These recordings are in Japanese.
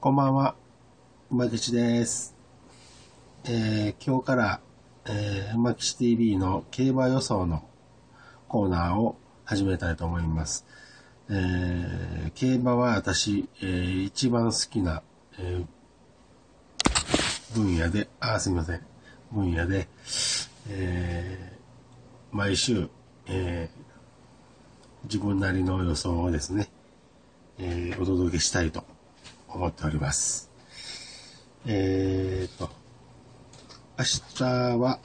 こんばんは、馬吉です。えー今日から、えー、馬吉 TV の競馬予想のコーナーを始めたいと思います。えー競馬は私、えー一番好きな、えー分野で、あ、すみません、分野で、えー毎週、えー自分なりの予想をですね、えーお届けしたいと思っております。えーと、明日は、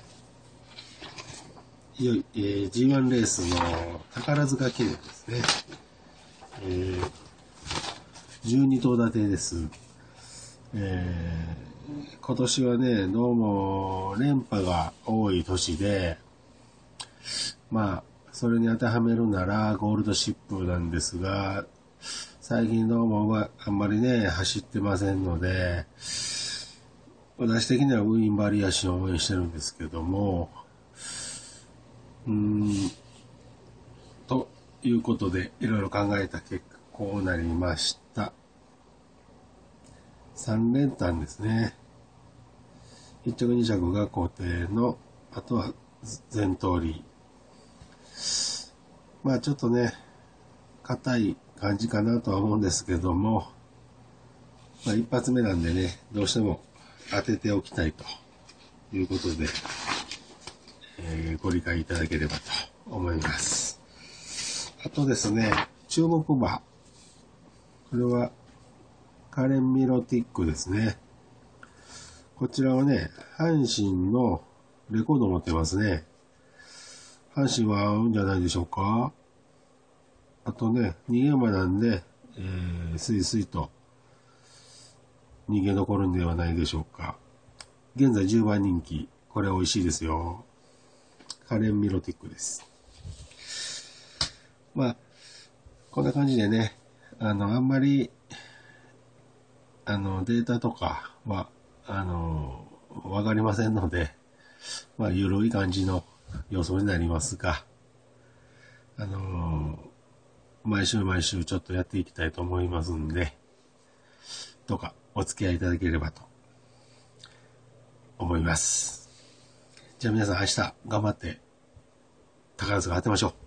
いよい、えー G1 レースの宝塚記念ですね。えー12頭立てです。えー今年はね、どうも連覇が多い年で、まあ、それに当てはめるならゴールドシップなんですが、最近どうもまあんまりね、走ってませんので、私的にはウィンバリアシンを応援してるんですけども、うん、ということで、いろいろ考えた結果、こうなりました。3連単ですね。1着2着が固定の、あとは全通り。まあちょっとね、硬い感じかなとは思うんですけども、まあ一発目なんでね、どうしても当てておきたいということで、えーご理解いただければと思います。あとですね、注目馬。これはカレン・ミロティックですね。こちらはね、阪神のレコード持ってますね。阪神は合うんじゃないでしょうか。あとね、逃げ馬なんで、えー、スイスイと逃げ残るんではないでしょうか。現在10番人気。これ美味しいですよ。カレン・ミロティックです。まあ、こんな感じでね、あの、あんまり、あの、データとかは、あの、わかりませんので、まあ、ゆるい感じの予想になりますが、あの毎週毎週ちょっとやっていきたいと思いますんで、どうかお付き合いいただければと思います。じゃあ皆さん明日頑張って宝塚当てましょう。